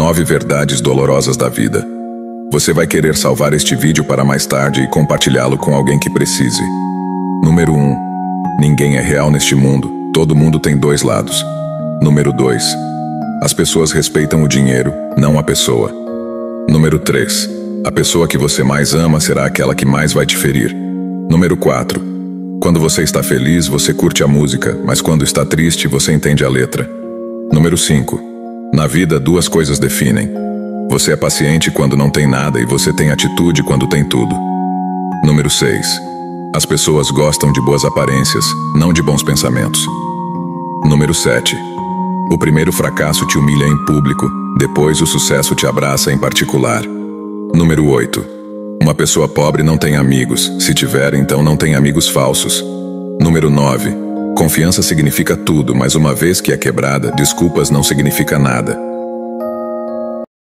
Nove verdades dolorosas da vida. Você vai querer salvar este vídeo para mais tarde e compartilhá-lo com alguém que precise. Número 1. Um, ninguém é real neste mundo. Todo mundo tem dois lados. Número 2. As pessoas respeitam o dinheiro, não a pessoa. Número 3. A pessoa que você mais ama será aquela que mais vai te ferir. Número 4. Quando você está feliz, você curte a música, mas quando está triste, você entende a letra. Número 5. Na vida, duas coisas definem. Você é paciente quando não tem nada e você tem atitude quando tem tudo. Número 6. As pessoas gostam de boas aparências, não de bons pensamentos. Número 7. O primeiro fracasso te humilha em público, depois o sucesso te abraça em particular. Número 8. Uma pessoa pobre não tem amigos, se tiver, então não tem amigos falsos. Número 9. Confiança significa tudo, mas uma vez que é quebrada, desculpas não significa nada.